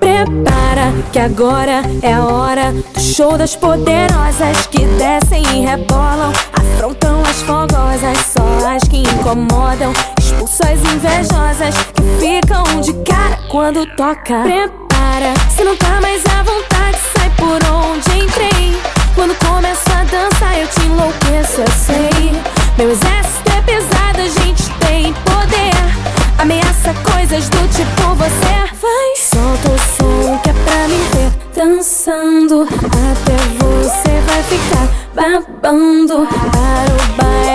Prepara que agora é a hora do show das poderosas que descem e rebolam, afrontam as fogosas, só as que incomodam, expulsam invejosas que ficam de cara quando toca. Prepara, se não tá mais a gente tem poder. Ameaça coisas do tipo você vai Solta o som que é pra me ver Dançando. Até você vai ficar babando. Para o baile